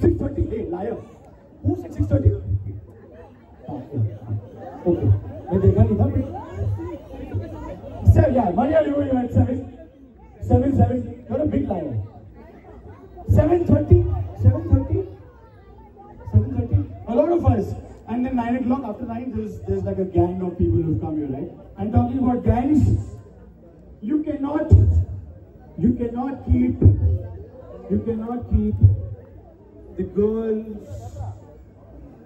6.30, hey, liar. Who said 6.30? Okay. Okay. मैं देखा नहीं था Seven, yeah, Maria, you were at seven. Seven, seven. You're a big liar. 7.30? 7.30? 7.30? A lot of us. And then 9 o'clock, after 9, there's, there's like a gang of people who've come here, right? I'm talking about gangs. You cannot, you cannot keep, you cannot keep the girls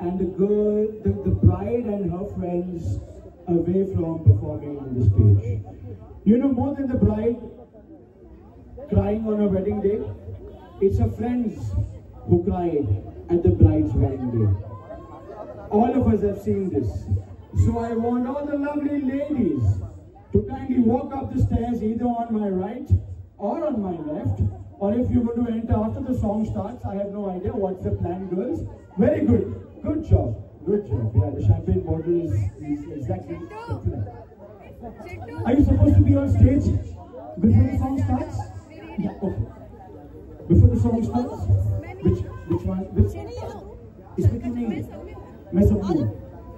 and the girl, the, the bride and her friends away from performing on the stage. You know, more than the bride crying on her wedding day, it's her friends who cried at the bride's wedding day. All of us have seen this. So I want all the lovely ladies to kindly walk up the stairs either on my right or on my left Or if you're going to enter after the song starts, I have no idea what's the plan, girls. Very good. Good job. Good job. Yeah, the champagne bottle is, is exactly. Are you supposed to be on stage before the song starts? Yeah, okay. Before the song starts? Which which one? Which? इसमें क्यों नहीं है? मैं सब में हूँ।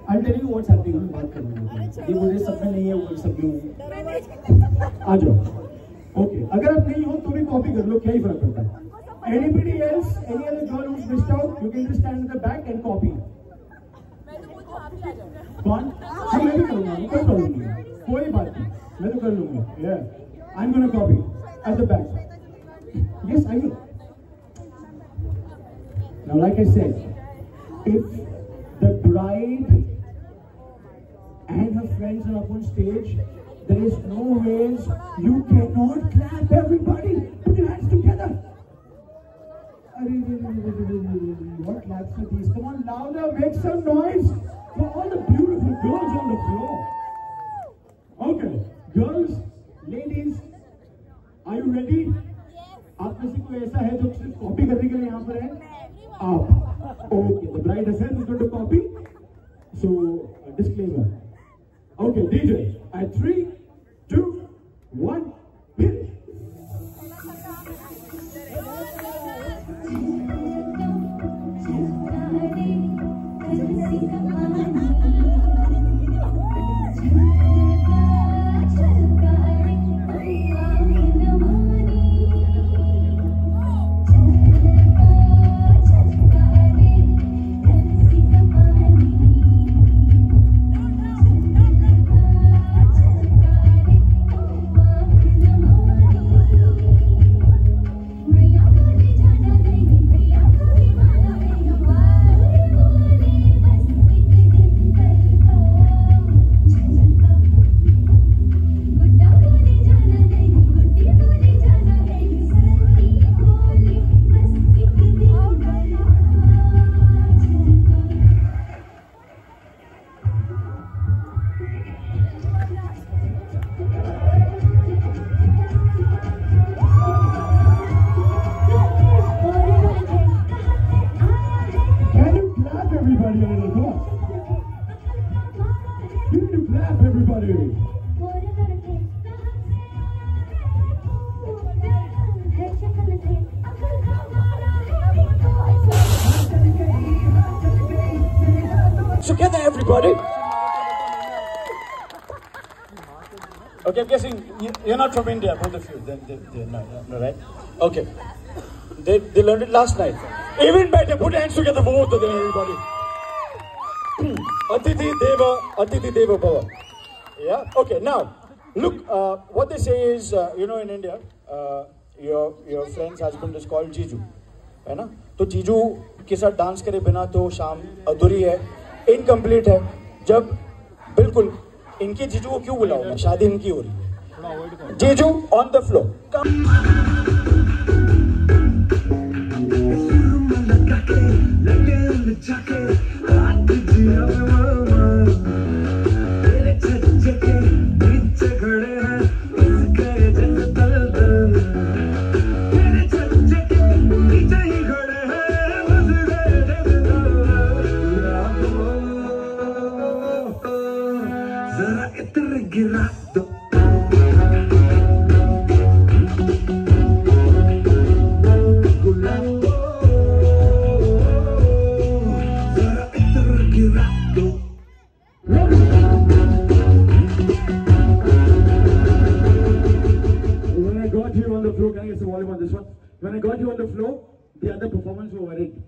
I'll tell you what's happening. हम बात करेंगे। ये बोले सब में नहीं है, वो सब में हूँ। आ जाओ। ओके अगर आप नहीं हो तो भी कॉपी कर लो, क्या ही फ़र्क पड़ता है? Anybody else any other John who's missed out you can just stand in the back and copy कौन हाँ मैं भी करूँगा कोई प्रॉब्लम नहीं कोई बात नहीं। मैं तो कर लूँगा। या I am gonna copy at the back yes I will now like I said if the bride and her friends are up stage there is no ways you cannot clap everybody. Put your hands together. Arey, arey, arey, arey, arey, arey. What claps are these? Come on, louder, make some noise for all the beautiful girls on the floor. Okay, girls, ladies, are you ready? आप में से कोई ऐसा है जो सिर्फ copy करने के लिए यहाँ पर है आप okay the bride herself is going to copy so a disclaimer okay DJ at three two one Together everybody. Okay, I'm guessing you- you're not from India, both of you. Then, then, then, no, no, right? Okay. They, they learned it last night. Even better, put hands together for both of them, everybody. Hmm. Atiti Deva, Atiti Deva Bhava. Yeah? Okay, now, look, uh, what they say is, uh, you know, in India, uh, your, your friend's husband is called Jiju. है ना तो जीजू के साथ dance करे बिना तो शाम अधूरी है इनकम्प्लीट है जब बिल्कुल इनके जीजू को क्यों बुलाऊं मैं शादी इनकी हो रही है जीजू on the floor Take her in. The performance were worried.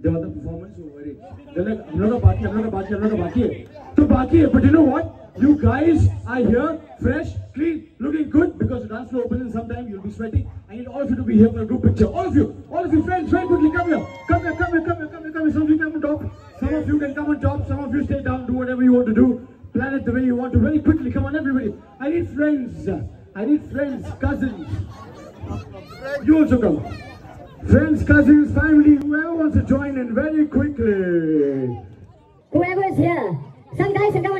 The other performance were worried. They're like, I'm not a baki, I'm not a baki, I'm not a baki. So baki, but you know what? You guys are here, fresh, clean, looking good because the dance floor opens and sometime you'll be sweating. I need all of you to be here for a group picture. All of you, all of you, friends, very quickly, come here. Come here, come here, come here, come here, come here. Some of you come on top. Some of you can come on top. Some of you stay down, do whatever you want to do. Plan it the way you want to. Very quickly, come on, everybody. I need friends. I need friends, cousins. You also come. Friends, cousins, family, whoever wants to join in very quickly. Whoever is here, some guys can come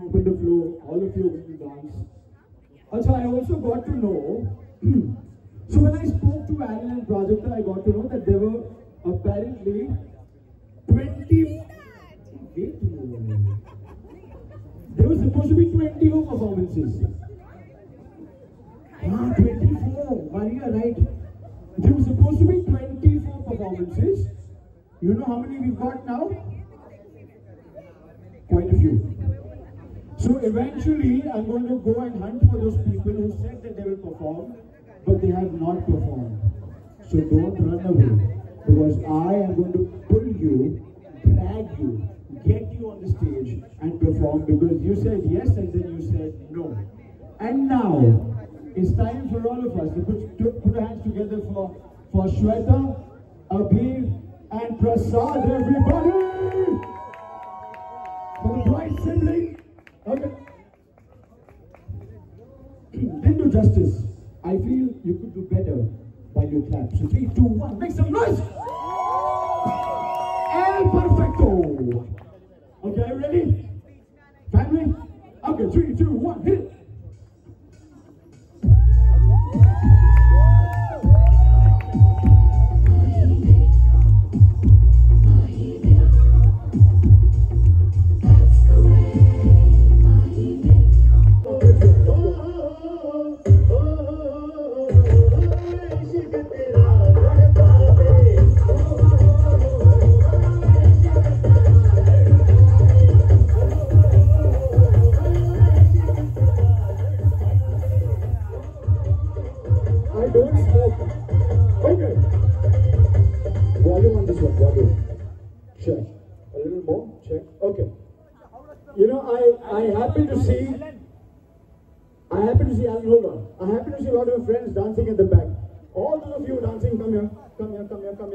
to open the floor, all of you will dance. Also, I also got to know. so when I spoke to Alan and Prajakta, I got to know that there were apparently 20. There were supposed to be 24 performances. Ah, 24. Maria, right. There were supposed to be 24 performances. You know how many we've got now? Quite a few. So eventually, I'm going to go and hunt for those people who said that they will perform, but they have not performed. So don't run away, because I am going to pull you, drag you, get you on the stage and perform because you said yes and then you said no. And now, it's time for all of us to put, to put our hands together for, for Shweta, Abhi, and Prasad, everybody! For the bright sibling. Okay. Didn't do justice. I feel you could do better while you clap. So three, two, one, make some noise! El perfecto! Okay, ready? Family? Okay, three, two, one, hit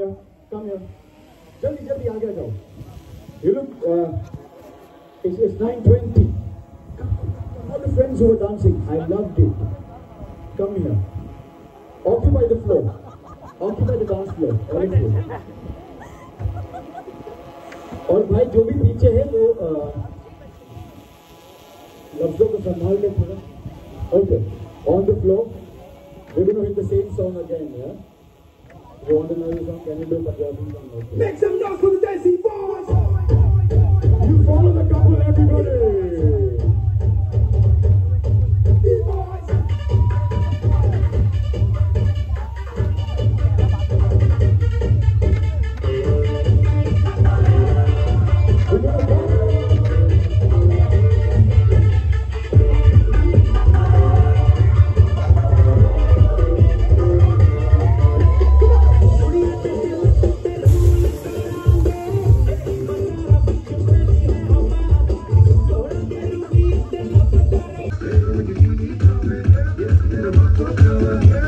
आएगा कम यार जल्दी जल्दी आगे जाओ you look it's it's 920 all the friends who dancing I loved it come यार occupy the floor occupy the dance floor और भाई, जो भी पीछे है, वो लफ्जों को संभाल के थोड़ा okay on the floor we will know hit the same song again यार you want another song can you. Make some noise for the Desi boys.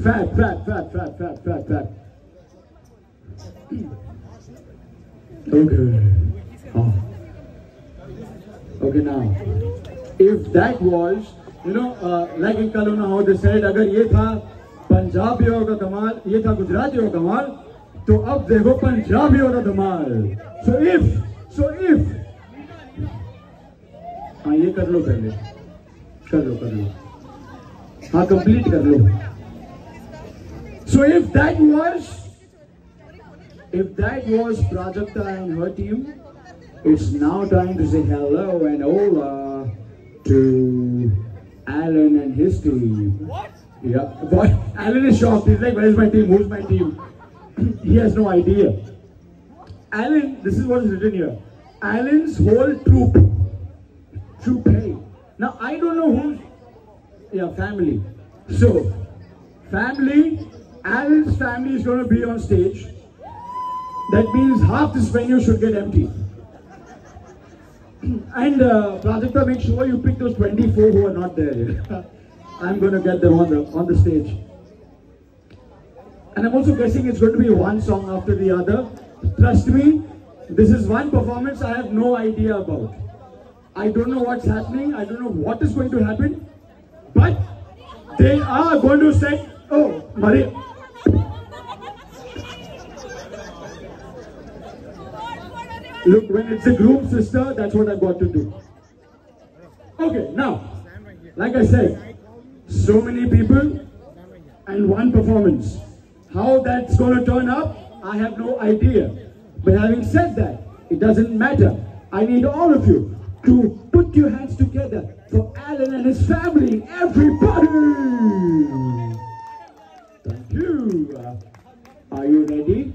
Fat, fat, fat, fat, fat, fat, fat. Okay. Oh. Okay, now, if that was, you know, uh, like in Kaluna, how they said, अगर ये था पंजाबियों का कमाल, ये था गुजरातियों का कमाल, तो अब देखो पंजाबियों का धमाल. So if, so if, हाँ ये कर लो पहले, कर लो, कर लो. हाँ कंप्लीट कर लो. So if that was, if that was Prajakta and her team, it's now time to say hello and hola to Alan and his team. What? Yeah, but Alan is shocked. He's like, "Where's my team? Who's my team?" he has no idea. Alan, this is what is written here. Alan's whole troop, troop hey. Now I don't know who's, yeah, family. So, family, Alan's family is going to be on stage. That means half this venue should get empty. And uh, Prajakta, make sure you pick those 24 who are not there. I'm going to get them on the on the stage. And I'm also guessing it's going to be one song after the other. Trust me, this is one performance I have no idea about. I don't know what's happening. I don't know what is going to happen. But they are going to say, oh, Maria. Look, when it's a group sister, that's what I've got to do. Okay, now, like I said, so many people and one performance. How that's going to turn up, I have no idea. But having said that, it doesn't matter. I need all of you to put your hands together for Alan and his family. Everybody! Thank you. Are you ready?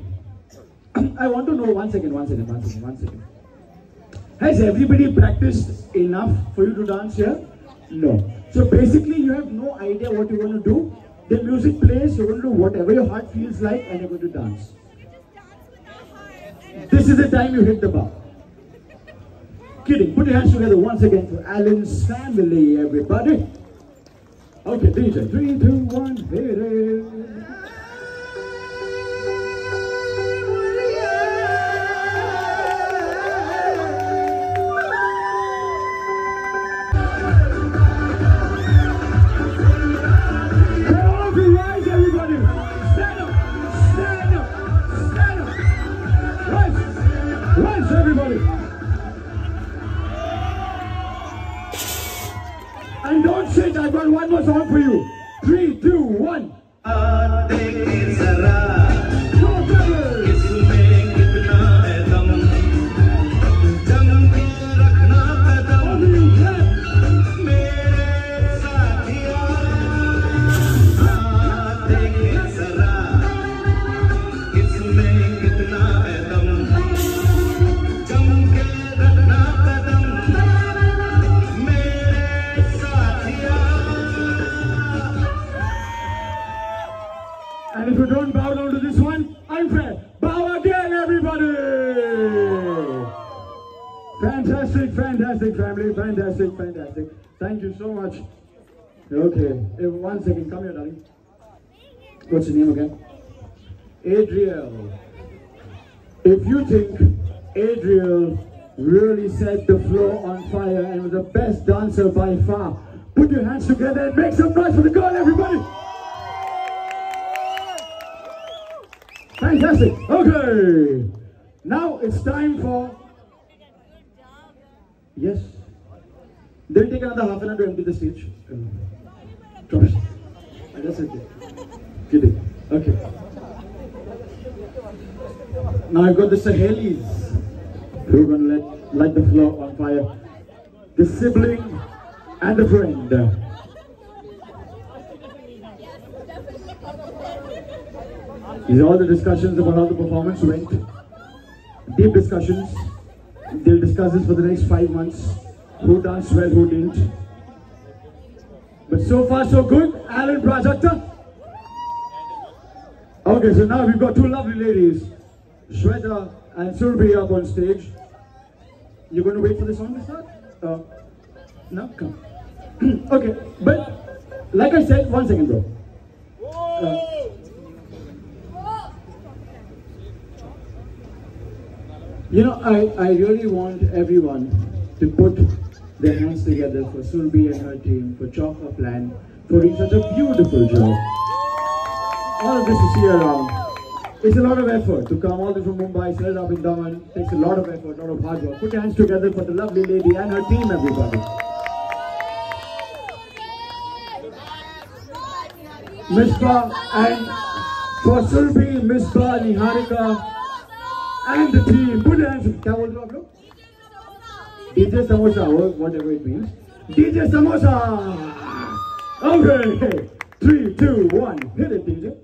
I want to know one second, one second, one second, one second. Has everybody practiced enough for you to dance here? No. So basically, you have no idea what you're going to do. The music plays, you're going to do whatever your heart feels like, and you're going to dance. This is the time you hit the bar. Kidding. Put your hands together once again for Alan's family, everybody. Okay, DJ. Three, two, one, hit it. One more song for you. Three, two, one. Uh, Fantastic, fantastic, family. Fantastic, fantastic. Thank you so much. Okay. eh, One second. Come here, darling. What's your name again? Adriel. If you think Adriel really set the floor on fire and was the best dancer by far, put your hands together and make some noise for the girl, everybody! Fantastic. Okay. Now it's time for. Yes. They'll take another half an hour to empty the stage. Um, Trust. I just said it. Kidding. Okay. Now I've got the Sahelis who are going to let, light the floor on fire. The sibling and the friend. These are all the discussions about how the performance went. Deep discussions. They'll discuss this for the next five months. Who danced well, who didn't. But so far, so good. Alan Prajakta. Okay, so now we've got two lovely ladies. Shweta and Surbi up on stage. You're going to wait for the song to start? Uh, no? Come. okay, but like I said, one second, bro. Uh, you know, I, I really want everyone to put their hands together for Surbi and her team, for Chopper Plan, for doing such a beautiful job. All of this to see around. It's a lot of effort to come all the way from Mumbai, set up in Daman. Takes a lot of effort, a lot of hard work. Put your hands together for the lovely lady and her team, everybody. Misbah and for Surbi, Misbah, Niharika, and the team. Put your hands together. क्या बोल रहे हो आप लोग? DJ Samosa, or whatever it means. DJ Samosa! Okay, three, two, one, hit it, DJ.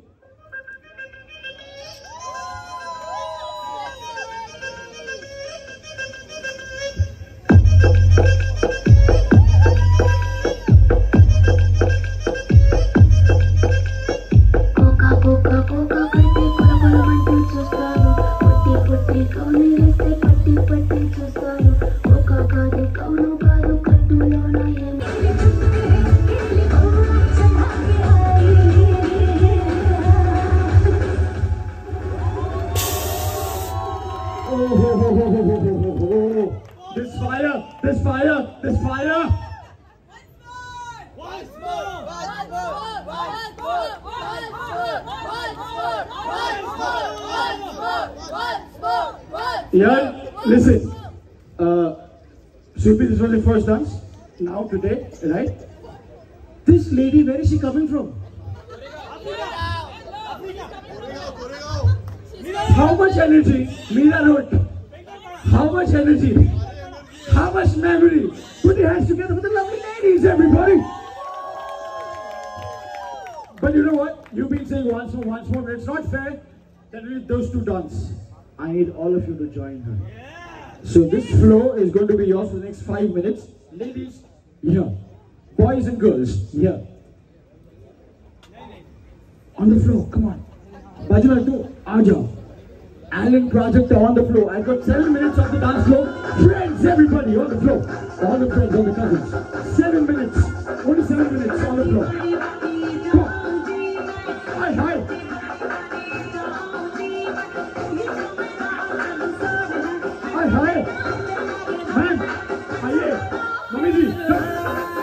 Yeah, listen. Uh, Supi, this was the first dance. Now, today, right? This lady, where is she coming from? How much energy? Mira Road. How much energy? How much memory? Put your hands together for the lovely ladies, everybody. But you know what? You've been saying once more, once more, but it's not fair that those two dance. I need all of you to join her. So this flow is going to be yours for the next five minutes. Ladies, yeah. Boys and girls, yeah. On the floor, come on. Bajra to Aja. Alan Prajakta on the floor. I've got seven minutes of the dance floor. Friends, everybody on the floor. All the friends, all the cousins. Seven minutes. Only seven minutes on the floor. Thank you.